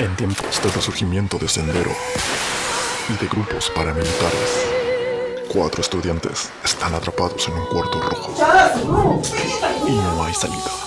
En tiempos de resurgimiento de Sendero y de grupos paramilitares, cuatro estudiantes están atrapados en un cuarto rojo y no hay salida.